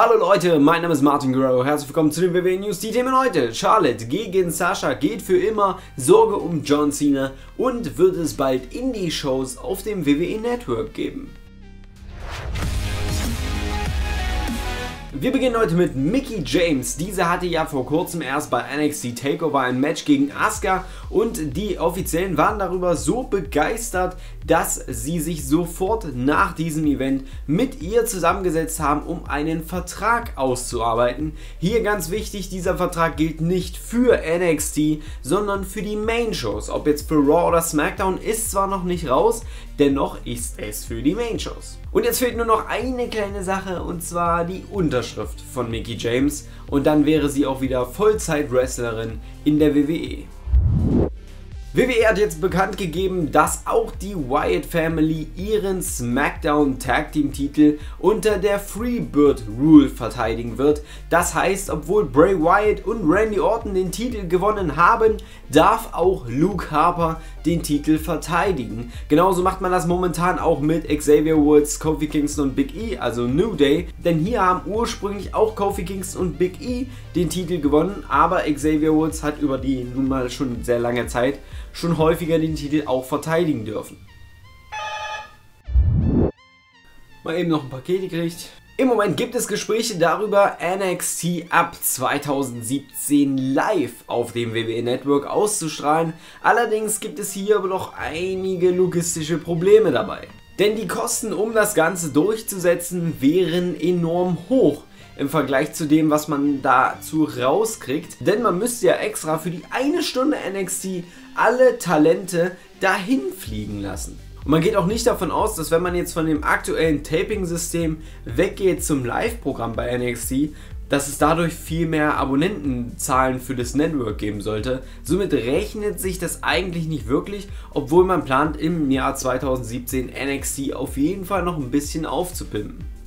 Hallo Leute, mein Name ist Martin Guerrero, herzlich willkommen zu den WWE News. Die Themen heute, Charlotte gegen Sascha geht für immer, Sorge um John Cena und wird es bald Indie-Shows auf dem WWE Network geben. Wir beginnen heute mit Mickey James. Diese hatte ja vor kurzem erst bei NXT TakeOver ein Match gegen Asuka und die Offiziellen waren darüber so begeistert, dass sie sich sofort nach diesem Event mit ihr zusammengesetzt haben, um einen Vertrag auszuarbeiten. Hier ganz wichtig, dieser Vertrag gilt nicht für NXT, sondern für die Main Shows. Ob jetzt für Raw oder SmackDown ist zwar noch nicht raus, dennoch ist es für die Main Shows. Und jetzt fehlt nur noch eine kleine Sache und zwar die Unterschrift von Mickey James und dann wäre sie auch wieder Vollzeit-Wrestlerin in der WWE. WWE hat jetzt bekannt gegeben, dass auch die Wyatt Family ihren SmackDown Tag Team Titel unter der Freebird Rule verteidigen wird. Das heißt, obwohl Bray Wyatt und Randy Orton den Titel gewonnen haben, darf auch Luke Harper den Titel verteidigen. Genauso macht man das momentan auch mit Xavier Woods, Kofi Kingston und Big E, also New Day. Denn hier haben ursprünglich auch Kofi Kingston und Big E den Titel gewonnen, aber Xavier Woods hat über die nun mal schon sehr lange Zeit schon häufiger den Titel auch verteidigen dürfen. Mal eben noch ein Paket gekriegt. Im Moment gibt es Gespräche darüber, NXT ab 2017 live auf dem WWE Network auszustrahlen. Allerdings gibt es hier aber noch einige logistische Probleme dabei. Denn die Kosten, um das Ganze durchzusetzen, wären enorm hoch im Vergleich zu dem, was man dazu rauskriegt. Denn man müsste ja extra für die eine Stunde NXT alle Talente dahin fliegen lassen. Und man geht auch nicht davon aus, dass wenn man jetzt von dem aktuellen Taping-System weggeht zum Live-Programm bei NXT, dass es dadurch viel mehr Abonnentenzahlen für das Network geben sollte. Somit rechnet sich das eigentlich nicht wirklich, obwohl man plant im Jahr 2017 NXT auf jeden Fall noch ein bisschen aufzupimpen.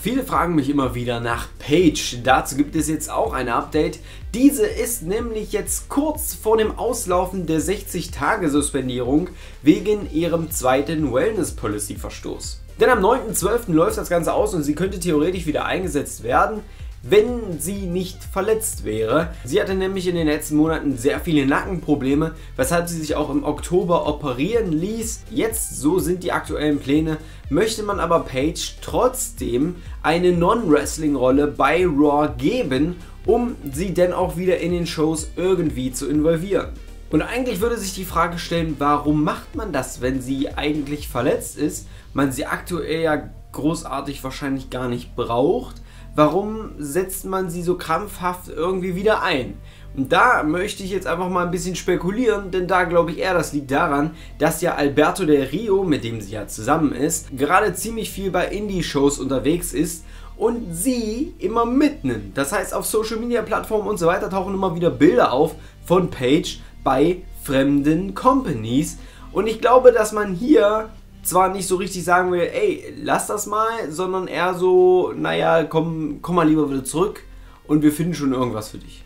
Viele fragen mich immer wieder nach Page. Dazu gibt es jetzt auch ein Update. Diese ist nämlich jetzt kurz vor dem Auslaufen der 60-Tage-Suspendierung wegen ihrem zweiten Wellness-Policy-Verstoß. Denn am 9.12. läuft das Ganze aus und sie könnte theoretisch wieder eingesetzt werden wenn sie nicht verletzt wäre. Sie hatte nämlich in den letzten Monaten sehr viele Nackenprobleme, weshalb sie sich auch im Oktober operieren ließ. Jetzt, so sind die aktuellen Pläne, möchte man aber Paige trotzdem eine Non-Wrestling-Rolle bei Raw geben, um sie denn auch wieder in den Shows irgendwie zu involvieren. Und eigentlich würde sich die Frage stellen, warum macht man das, wenn sie eigentlich verletzt ist, man sie aktuell ja großartig wahrscheinlich gar nicht braucht warum setzt man sie so krampfhaft irgendwie wieder ein? Und da möchte ich jetzt einfach mal ein bisschen spekulieren, denn da glaube ich eher, das liegt daran, dass ja Alberto del Rio, mit dem sie ja zusammen ist, gerade ziemlich viel bei Indie-Shows unterwegs ist und sie immer mitnimmt. Das heißt, auf Social Media Plattformen und so weiter tauchen immer wieder Bilder auf von Paige bei fremden Companies. Und ich glaube, dass man hier zwar nicht so richtig sagen will, ey, lass das mal, sondern eher so, naja, komm, komm mal lieber wieder zurück und wir finden schon irgendwas für dich.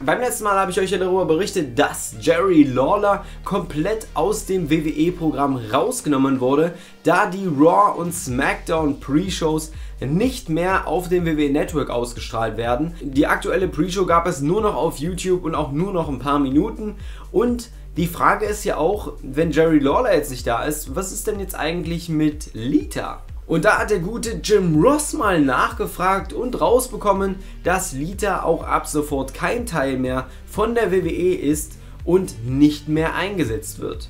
Beim letzten Mal habe ich euch ja darüber berichtet, dass Jerry Lawler komplett aus dem WWE-Programm rausgenommen wurde, da die Raw und SmackDown Pre-Shows nicht mehr auf dem WWE Network ausgestrahlt werden. Die aktuelle Pre-Show gab es nur noch auf YouTube und auch nur noch ein paar Minuten und die Frage ist ja auch, wenn Jerry Lawler jetzt nicht da ist, was ist denn jetzt eigentlich mit Lita? Und da hat der gute Jim Ross mal nachgefragt und rausbekommen, dass Lita auch ab sofort kein Teil mehr von der WWE ist und nicht mehr eingesetzt wird.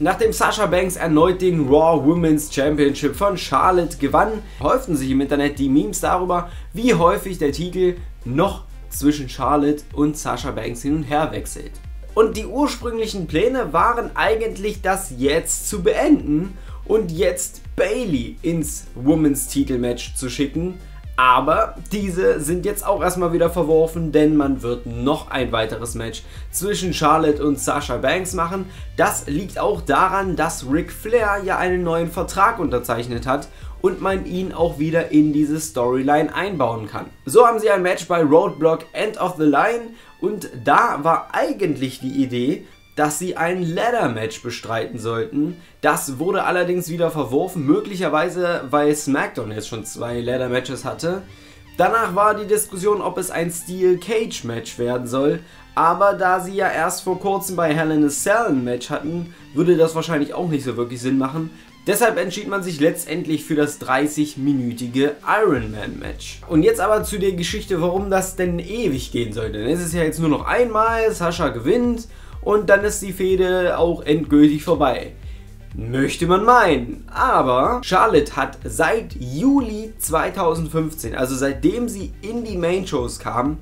Nachdem Sasha Banks erneut den Raw Women's Championship von Charlotte gewann, häuften sich im Internet die Memes darüber, wie häufig der Titel noch zwischen Charlotte und Sasha Banks hin und her wechselt. Und die ursprünglichen Pläne waren eigentlich, das jetzt zu beenden und jetzt Bailey ins Women's Titelmatch zu schicken. Aber diese sind jetzt auch erstmal wieder verworfen, denn man wird noch ein weiteres Match zwischen Charlotte und Sasha Banks machen. Das liegt auch daran, dass Ric Flair ja einen neuen Vertrag unterzeichnet hat und man ihn auch wieder in diese Storyline einbauen kann. So haben sie ein Match bei Roadblock End of the Line und da war eigentlich die Idee, dass sie ein Ladder-Match bestreiten sollten. Das wurde allerdings wieder verworfen, möglicherweise weil SmackDown jetzt schon zwei Ladder-Matches hatte. Danach war die Diskussion, ob es ein Steel Cage Match werden soll, aber da sie ja erst vor kurzem bei Hell in a Cell ein Match hatten, würde das wahrscheinlich auch nicht so wirklich Sinn machen. Deshalb entschied man sich letztendlich für das 30-minütige Iron Man Match. Und jetzt aber zu der Geschichte, warum das denn ewig gehen sollte. Denn es ist ja jetzt nur noch einmal, Sascha gewinnt und dann ist die Fehde auch endgültig vorbei. Möchte man meinen. Aber Charlotte hat seit Juli 2015, also seitdem sie in die Main Shows kam,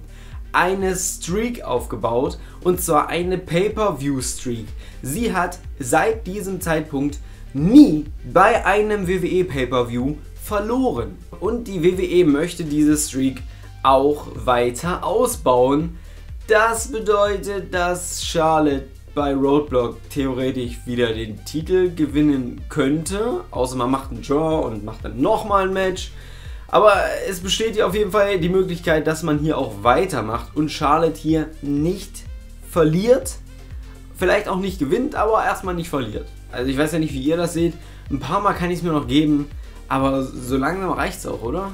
eine Streak aufgebaut und zwar eine Pay-per-View-Streak. Sie hat seit diesem Zeitpunkt nie bei einem WWE Pay-per-View verloren. Und die WWE möchte diese Streak auch weiter ausbauen. Das bedeutet, dass Charlotte bei Roadblock theoretisch wieder den Titel gewinnen könnte. Außer man macht einen Draw und macht dann nochmal ein Match. Aber es besteht hier auf jeden Fall die Möglichkeit, dass man hier auch weitermacht und Charlotte hier nicht verliert. Vielleicht auch nicht gewinnt, aber erstmal nicht verliert. Also ich weiß ja nicht, wie ihr das seht. Ein paar Mal kann ich es mir noch geben, aber so langsam reicht es auch, oder?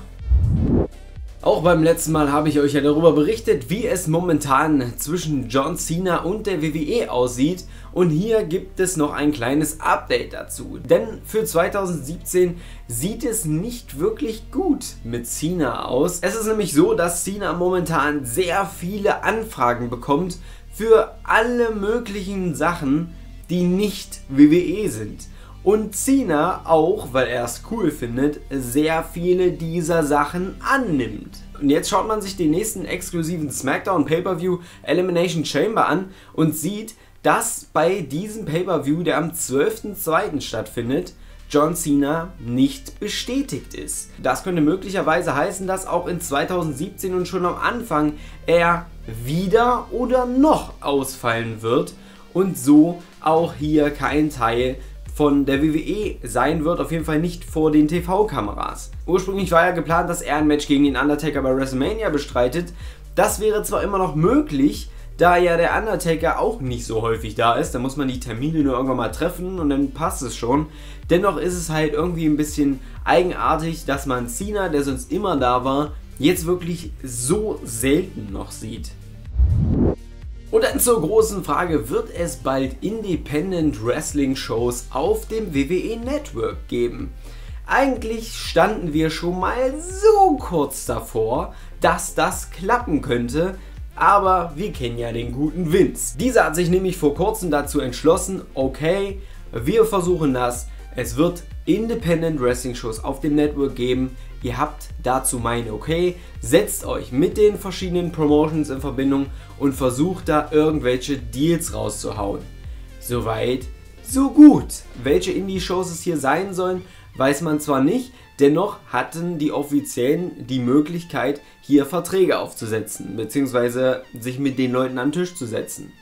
Auch beim letzten Mal habe ich euch ja darüber berichtet, wie es momentan zwischen John Cena und der WWE aussieht und hier gibt es noch ein kleines Update dazu. Denn für 2017 sieht es nicht wirklich gut mit Cena aus. Es ist nämlich so, dass Cena momentan sehr viele Anfragen bekommt für alle möglichen Sachen, die nicht WWE sind. Und Cena auch, weil er es cool findet, sehr viele dieser Sachen annimmt. Und jetzt schaut man sich den nächsten exklusiven SmackDown Pay-Per-View Elimination Chamber an und sieht, dass bei diesem Pay-Per-View, der am 12.02. stattfindet, John Cena nicht bestätigt ist. Das könnte möglicherweise heißen, dass auch in 2017 und schon am Anfang er wieder oder noch ausfallen wird und so auch hier kein Teil von der WWE sein wird, auf jeden Fall nicht vor den TV-Kameras. Ursprünglich war ja geplant, dass er ein Match gegen den Undertaker bei WrestleMania bestreitet. Das wäre zwar immer noch möglich, da ja der Undertaker auch nicht so häufig da ist, da muss man die Termine nur irgendwann mal treffen und dann passt es schon. Dennoch ist es halt irgendwie ein bisschen eigenartig, dass man Cena, der sonst immer da war, jetzt wirklich so selten noch sieht. Und dann zur großen Frage, wird es bald Independent Wrestling Shows auf dem WWE Network geben? Eigentlich standen wir schon mal so kurz davor, dass das klappen könnte, aber wir kennen ja den guten Vince. Dieser hat sich nämlich vor kurzem dazu entschlossen, okay, wir versuchen das, es wird Independent Wrestling Shows auf dem Network geben, ihr habt dazu meine okay, setzt euch mit den verschiedenen Promotions in Verbindung und versucht da irgendwelche Deals rauszuhauen. Soweit, so gut. Welche Indie-Shows es hier sein sollen, weiß man zwar nicht, dennoch hatten die Offiziellen die Möglichkeit, hier Verträge aufzusetzen, beziehungsweise sich mit den Leuten an den Tisch zu setzen.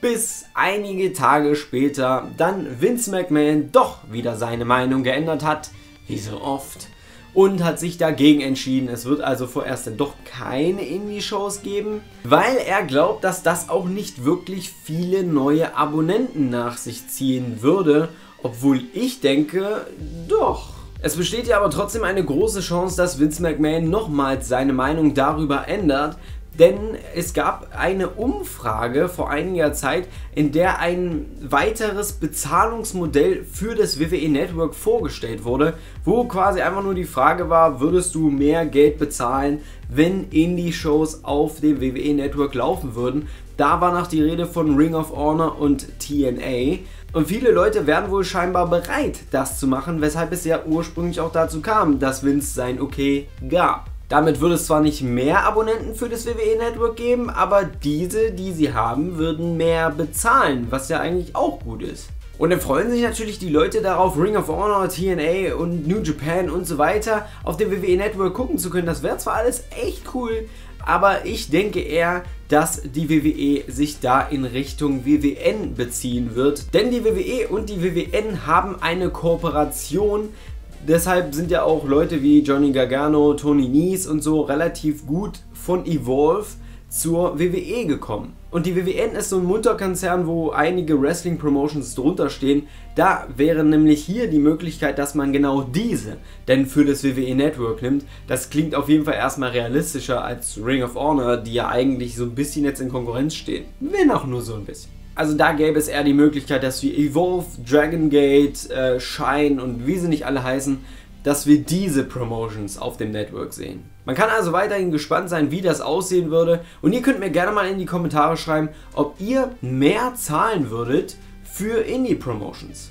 Bis einige Tage später dann Vince McMahon doch wieder seine Meinung geändert hat, wie so oft, und hat sich dagegen entschieden. Es wird also vorerst doch keine Indie-Shows geben, weil er glaubt, dass das auch nicht wirklich viele neue Abonnenten nach sich ziehen würde, obwohl ich denke, doch. Es besteht ja aber trotzdem eine große Chance, dass Vince McMahon nochmals seine Meinung darüber ändert, denn es gab eine Umfrage vor einiger Zeit, in der ein weiteres Bezahlungsmodell für das WWE Network vorgestellt wurde, wo quasi einfach nur die Frage war, würdest du mehr Geld bezahlen, wenn Indie-Shows auf dem WWE Network laufen würden. Da war noch die Rede von Ring of Honor und TNA. Und viele Leute wären wohl scheinbar bereit, das zu machen, weshalb es ja ursprünglich auch dazu kam, dass Vince sein Okay gab. Damit würde es zwar nicht mehr Abonnenten für das WWE Network geben, aber diese, die sie haben, würden mehr bezahlen, was ja eigentlich auch gut ist. Und dann freuen sich natürlich die Leute darauf, Ring of Honor, TNA und New Japan und so weiter auf dem WWE Network gucken zu können. Das wäre zwar alles echt cool, aber ich denke eher, dass die WWE sich da in Richtung WWN beziehen wird. Denn die WWE und die WWN haben eine Kooperation, Deshalb sind ja auch Leute wie Johnny Gargano, Tony Nies und so relativ gut von Evolve zur WWE gekommen. Und die WWN ist so ein Mutterkonzern, wo einige Wrestling-Promotions drunter stehen. Da wäre nämlich hier die Möglichkeit, dass man genau diese denn für das WWE Network nimmt. Das klingt auf jeden Fall erstmal realistischer als Ring of Honor, die ja eigentlich so ein bisschen jetzt in Konkurrenz stehen. Wenn auch nur so ein bisschen. Also da gäbe es eher die Möglichkeit, dass wir Evolve, Dragon Gate, äh, Shine und wie sie nicht alle heißen, dass wir diese Promotions auf dem Network sehen. Man kann also weiterhin gespannt sein, wie das aussehen würde und ihr könnt mir gerne mal in die Kommentare schreiben, ob ihr mehr zahlen würdet für Indie-Promotions.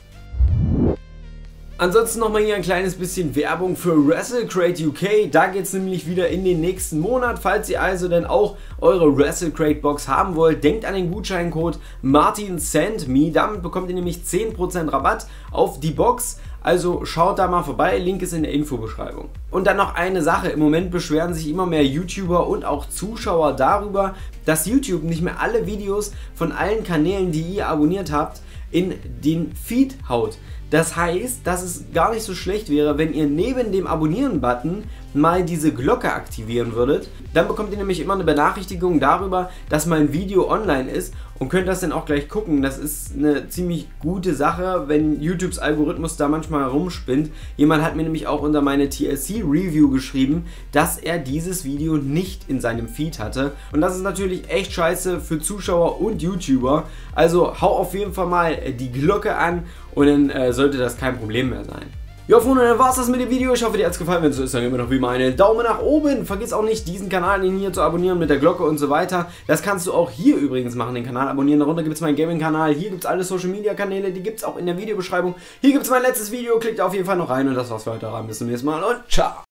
Ansonsten nochmal hier ein kleines bisschen Werbung für WrestleCrate UK. Da geht es nämlich wieder in den nächsten Monat. Falls ihr also dann auch eure WrestleCrate Box haben wollt, denkt an den Gutscheincode MartinSendMe. Damit bekommt ihr nämlich 10% Rabatt auf die Box. Also schaut da mal vorbei, Link ist in der Infobeschreibung. Und dann noch eine Sache, im Moment beschweren sich immer mehr YouTuber und auch Zuschauer darüber, dass YouTube nicht mehr alle Videos von allen Kanälen, die ihr abonniert habt, in den Feed haut. Das heißt, dass es gar nicht so schlecht wäre, wenn ihr neben dem Abonnieren-Button mal diese Glocke aktivieren würdet. Dann bekommt ihr nämlich immer eine Benachrichtigung darüber, dass mein Video online ist und könnt das dann auch gleich gucken. Das ist eine ziemlich gute Sache, wenn YouTubes Algorithmus da manchmal herumspinnt. Jemand hat mir nämlich auch unter meine TLC-Review geschrieben, dass er dieses Video nicht in seinem Feed hatte. Und das ist natürlich echt scheiße für Zuschauer und YouTuber. Also hau auf jeden Fall mal die Glocke an und dann äh, sollte das kein Problem mehr sein. Ja, Freunde, dann war's das mit dem Video. Ich hoffe, dir hat's gefallen. Wenn es so ist, dann immer noch wie immer einen Daumen nach oben. Vergiss auch nicht, diesen Kanal hier zu abonnieren mit der Glocke und so weiter. Das kannst du auch hier übrigens machen, den Kanal abonnieren. Darunter gibt's meinen Gaming-Kanal. Hier gibt's alle Social-Media-Kanäle. Die gibt's auch in der Videobeschreibung. Hier gibt's mein letztes Video. Klickt auf jeden Fall noch rein. Und das war's für heute. Bis zum nächsten Mal und ciao.